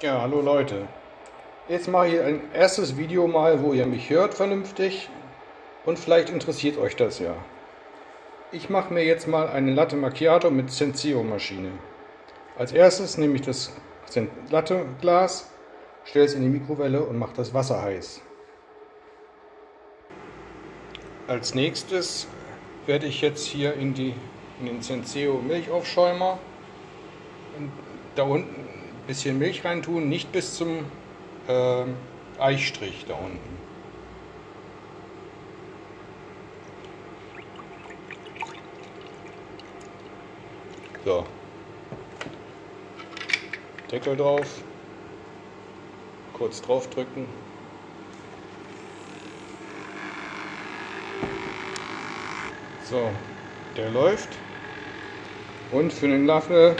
Ja, hallo Leute. Jetzt mache ich ein erstes Video mal, wo ihr mich hört vernünftig und vielleicht interessiert euch das ja. Ich mache mir jetzt mal eine Latte Macchiato mit Senseo Maschine. Als erstes nehme ich das Latte Glas, stelle es in die Mikrowelle und mache das Wasser heiß. Als nächstes werde ich jetzt hier in, die, in den Senseo Milchaufschäumer da unten bisschen Milch reintun, nicht bis zum äh, Eichstrich da unten. So. Deckel drauf. Kurz drauf drücken. So, der läuft. Und für den Löffel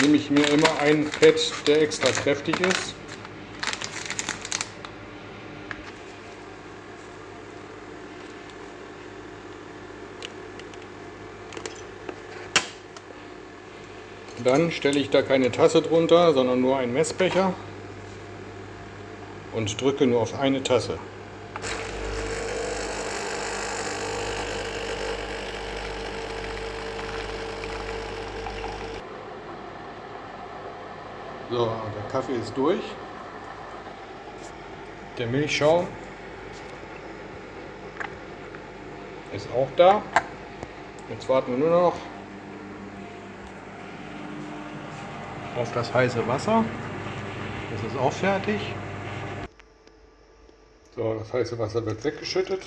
nehme ich mir immer ein Fett, der extra kräftig ist. Dann stelle ich da keine Tasse drunter, sondern nur einen Messbecher und drücke nur auf eine Tasse. So, der Kaffee ist durch. Der Milchschaum ist auch da. Jetzt warten wir nur noch auf das heiße Wasser. Das ist auch fertig. So, das heiße Wasser wird weggeschüttet.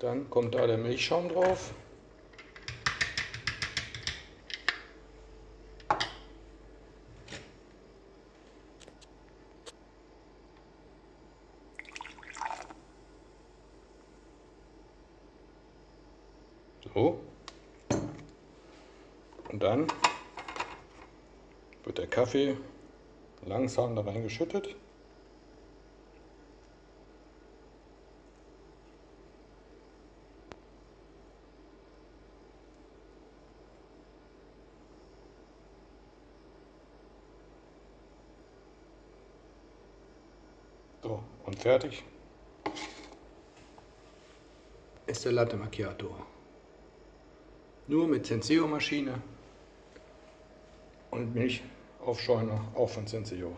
Dann kommt da der Milchschaum drauf. So. Und dann wird der Kaffee langsam da reingeschüttet. So, und fertig ist der Latte Macchiato. Nur mit Senseo Maschine und Milch auf Scheuner, auch von Senseo.